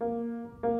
Música